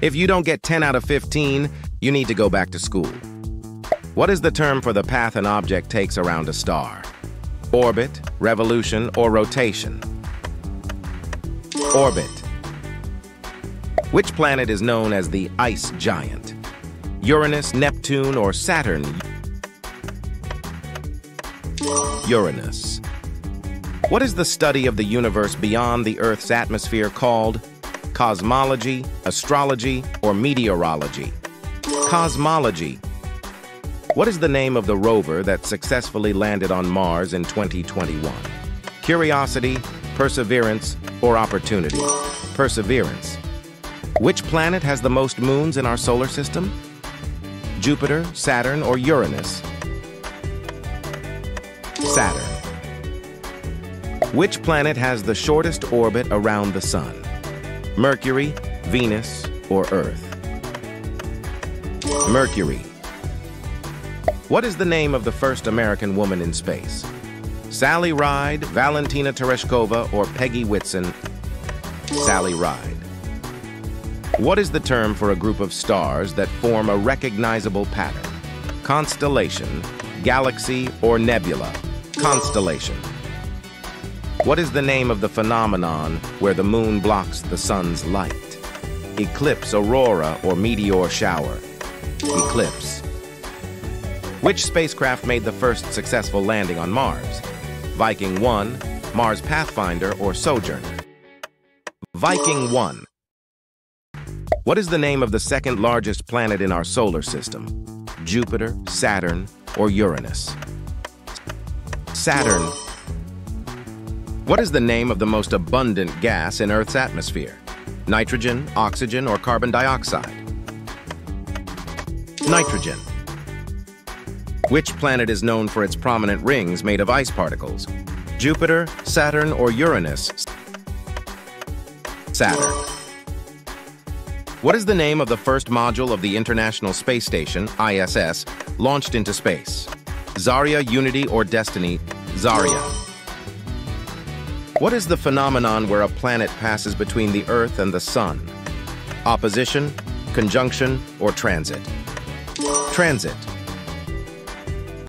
If you don't get 10 out of 15, you need to go back to school. What is the term for the path an object takes around a star? Orbit, revolution, or rotation? Orbit. Which planet is known as the ice giant? Uranus, Neptune, or Saturn? Uranus. What is the study of the universe beyond the Earth's atmosphere called? Cosmology, astrology, or meteorology? Cosmology. What is the name of the rover that successfully landed on Mars in 2021? Curiosity, Perseverance, or Opportunity? Perseverance. Which planet has the most moons in our solar system? Jupiter, Saturn, or Uranus? Saturn. Which planet has the shortest orbit around the Sun? Mercury, Venus, or Earth? Mercury. What is the name of the first American woman in space? Sally Ride, Valentina Tereshkova, or Peggy Whitson? Sally Ride. What is the term for a group of stars that form a recognizable pattern? Constellation, galaxy, or nebula? Constellation. What is the name of the phenomenon where the moon blocks the sun's light? Eclipse, aurora, or meteor shower? Eclipse. Which spacecraft made the first successful landing on Mars? Viking 1, Mars Pathfinder, or Sojourner? Viking 1. What is the name of the second largest planet in our solar system? Jupiter, Saturn, or Uranus? Saturn. What is the name of the most abundant gas in Earth's atmosphere? Nitrogen, oxygen, or carbon dioxide? Nitrogen. Which planet is known for its prominent rings made of ice particles? Jupiter, Saturn, or Uranus? Saturn. What is the name of the first module of the International Space Station, ISS, launched into space? Zarya, Unity, or Destiny? Zarya. What is the phenomenon where a planet passes between the Earth and the Sun? Opposition, conjunction, or transit? Transit.